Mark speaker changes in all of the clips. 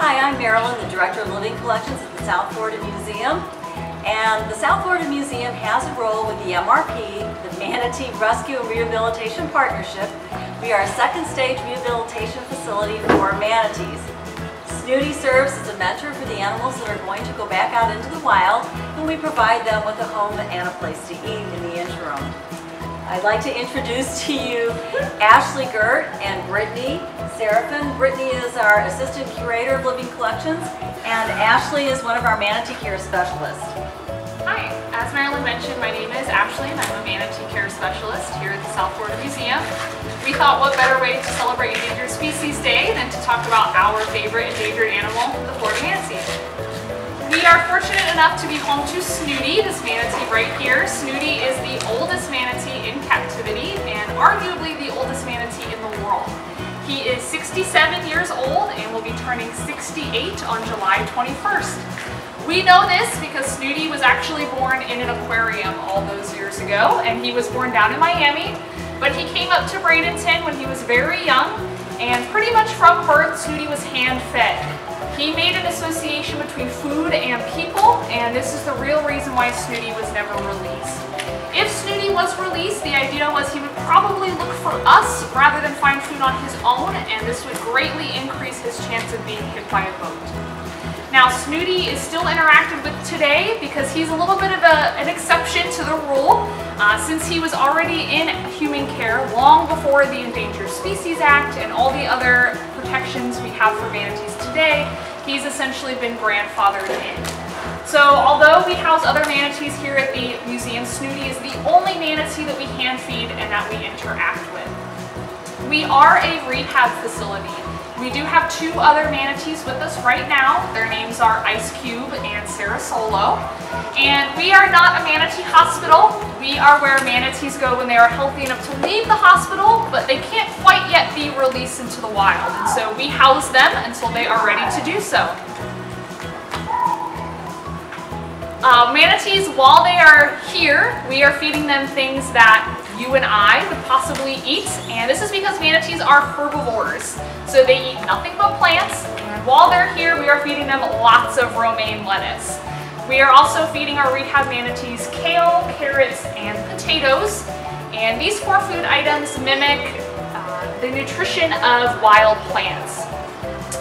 Speaker 1: Hi, I'm Marilyn, the Director of Living Collections at the South Florida Museum. And the South Florida Museum has a role with the MRP, the Manatee Rescue and Rehabilitation Partnership. We are a second stage rehabilitation facility for manatees. Snooty serves as a mentor for the animals that are going to go back out into the wild, and we provide them with a home and a place to eat in the interim. I'd like to introduce to you Ashley Gert and Brittany Seraphin. Brittany is our Assistant Curator of Living Collections, and Ashley is one of our Manatee Care Specialists.
Speaker 2: Hi, as Marilyn mentioned, my name is Ashley and I'm a Manatee Care Specialist here at the South Florida Museum. We thought what better way to celebrate Endangered Species Day than to talk about our favorite endangered animal, the Florida manatee. We are fortunate enough to be home to Snooty, this manatee right here. Snooty is the oldest manatee in captivity and arguably the oldest manatee in the world. He is 67 years old and will be turning 68 on July 21st. We know this because Snooty was actually born in an aquarium all those years ago and he was born down in Miami, but he came up to Bradenton when he was very young and pretty much from birth Snooty was hand-fed. He made an association between food and people, and this is the real reason why Snooty was never released. If Snooty was released, the idea was he would probably look for us rather than find food on his own, and this would greatly increase his chance of being hit by a boat. Now, Snooty is still interacted with today because he's a little bit of a, an exception to the rule uh, since he was already in human care long before the Endangered Species Act and all the other protections we have for manatees today he's essentially been grandfathered in. So although we house other manatees here at the museum, Snooty is the only manatee that we hand feed and that we interact with. We are a rehab facility. We do have two other manatees with us right now. Their names are Ice Cube and Sarah Solo. And we are not a manatee hospital. We are where manatees go when they are healthy enough to leave the hospital, but they can't quite yet be released into the wild. And so we house them until they are ready to do so. Uh, manatees, while they are here, we are feeding them things that you and I would possibly eat. And this is because manatees are herbivores. So they eat nothing but plants. And while they're here, we are feeding them lots of romaine lettuce. We are also feeding our rehab manatees kale, carrots, and potatoes. And these four food items mimic uh, the nutrition of wild plants.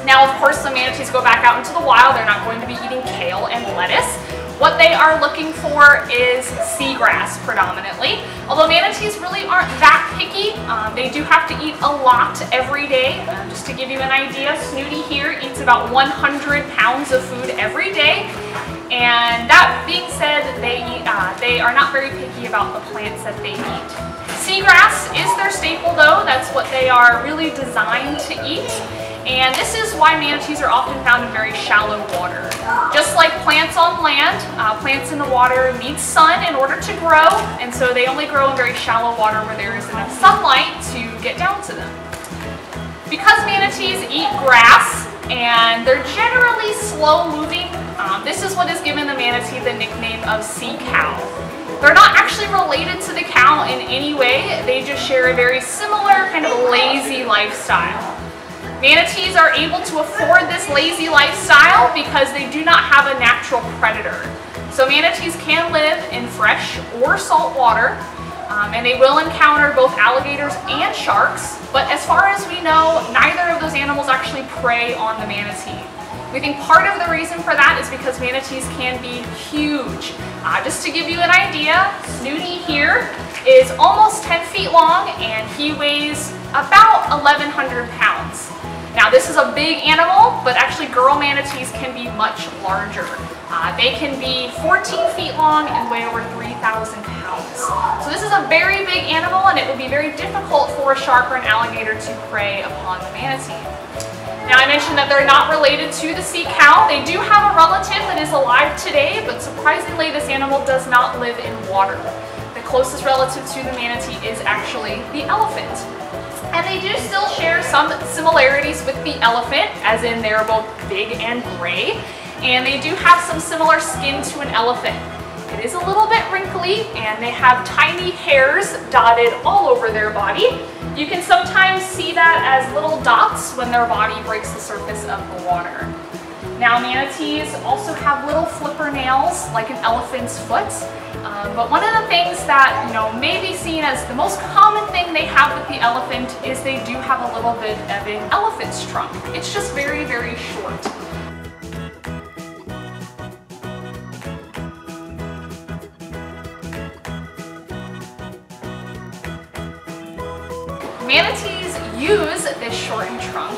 Speaker 2: Now, of course, the manatees go back out into the wild. They're not going to be eating kale and lettuce. What they are looking for is seagrass predominantly. Although manatees really aren't that picky, um, they do have to eat a lot every day. Uh, just to give you an idea, Snooty here eats about 100 pounds of food every day. And that being said, they, uh, they are not very picky about the plants that they eat. Seagrass is their staple though, that's what they are really designed to eat. And this is why manatees are often found in very shallow water. Just like plants on land, uh, plants in the water need sun in order to grow, and so they only grow in very shallow water where there is enough sunlight to get down to them. Because manatees eat grass, and they're generally slow moving, um, this is what has given the manatee the nickname of sea cow. They're not actually related to the cow in any way, they just share a very similar kind of lazy lifestyle. Manatees are able to afford this lazy lifestyle because they do not have a natural predator. So manatees can live in fresh or salt water, um, and they will encounter both alligators and sharks, but as far as we know, neither of those animals actually prey on the manatee. We think part of the reason for that is because manatees can be huge. Uh, just to give you an idea, Snooty here is almost 10 feet long and he weighs about 1,100 pounds. Now this is a big animal, but actually girl manatees can be much larger. Uh, they can be 14 feet long and weigh over 3,000 pounds. So this is a very big animal and it would be very difficult for a shark or an alligator to prey upon the manatee. Now I mentioned that they're not related to the sea cow. They do have a relative that is alive today, but surprisingly this animal does not live in water. The closest relative to the manatee is actually the elephant. And they do still share some similarities with the elephant, as in they're both big and gray, and they do have some similar skin to an elephant. It is a little bit wrinkly, and they have tiny hairs dotted all over their body. You can sometimes see that as little dots when their body breaks the surface of the water. Now manatees also have little flipper nails like an elephant's foot. Um, but one of the things that you know may be seen as the most common thing they have with the elephant is they do have a little bit of an elephant's trunk. It's just very, very short. Manatees use this shortened trunk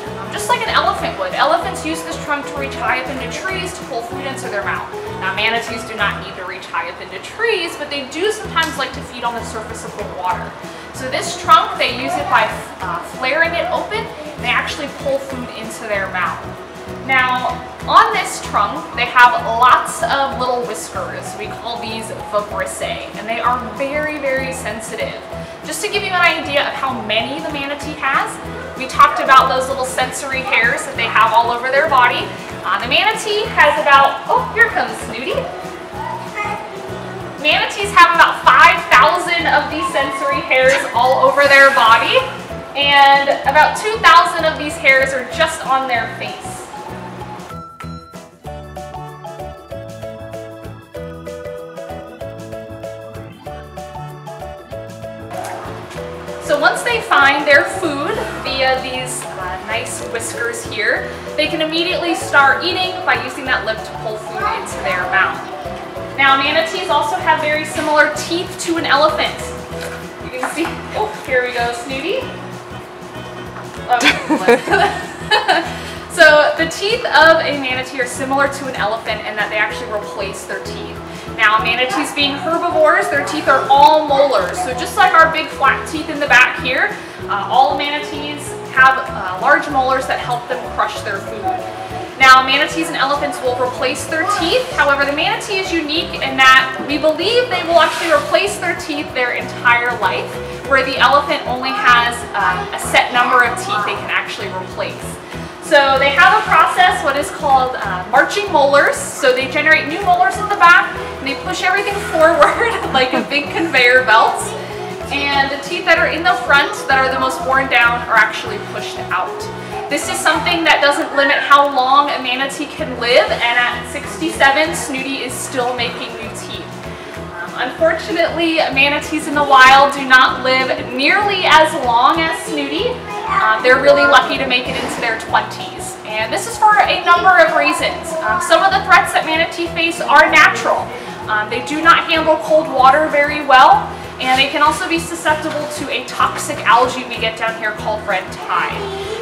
Speaker 2: Use this trunk to reach high up into trees to pull food into their mouth. Now manatees do not need to reach high up into trees, but they do sometimes like to feed on the surface of the water. So this trunk, they use it by uh, flaring it open, they actually pull food into their mouth. Now, on this trunk, they have lots of little whiskers. We call these vibrissae, and they are very, very sensitive. Just to give you an idea of how many the manatee has, we talked about those little sensory hairs that they have all over their body. Uh, the manatee has about, oh, here comes Snooty. Manatees have about 5,000 of these sensory hairs all over their body, and about 2,000 of these hairs are just on their face. So once they find their food via these uh, nice whiskers here, they can immediately start eating by using that lip to pull food into their mouth. Now manatees also have very similar teeth to an elephant. You can see, oh, here we go, Snooty. Oh, So the teeth of a manatee are similar to an elephant in that they actually replace their teeth. Now manatees being herbivores, their teeth are all molars. Big flat teeth in the back here, uh, all manatees have uh, large molars that help them crush their food. Now manatees and elephants will replace their teeth. However, the manatee is unique in that we believe they will actually replace their teeth their entire life, where the elephant only has uh, a set number of teeth they can actually replace. So they have a process, what is called uh, marching molars. So they generate new molars in the back and they push everything forward like a big conveyor belt. And the teeth that are in the front that are the most worn down are actually pushed out. This is something that doesn't limit how long a manatee can live and at 67, Snooty is still making new teeth. Um, unfortunately, manatees in the wild do not live nearly as long as Snooty. Um, they're really lucky to make it into their 20s. And this is for a number of reasons. Um, some of the threats that manatee face are natural. Um, they do not handle cold water very well, and they can also be susceptible to a toxic algae we get down here called red tide.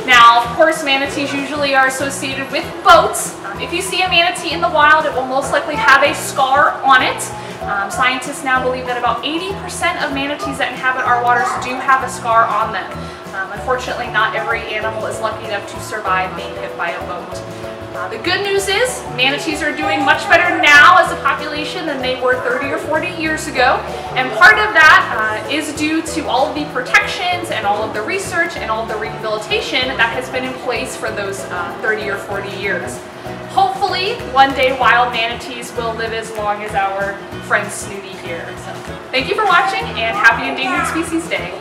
Speaker 2: Now, of course, manatees usually are associated with boats. If you see a manatee in the wild, it will most likely have a scar on it. Um, scientists now believe that about 80% of manatees that inhabit our waters do have a scar on them. Um, unfortunately, not every animal is lucky enough to survive being hit by a boat. Uh, the good news is manatees are doing much better now as a population than they were 30 or 40 years ago. And part of that uh, is due to all of the protections and all of the research and all of the rehabilitation that has been in place for those uh, 30 or 40 years. Hopefully, one day wild manatees will live as long as our friend Snooty here. So, thank you for watching and happy Endangered Species Day.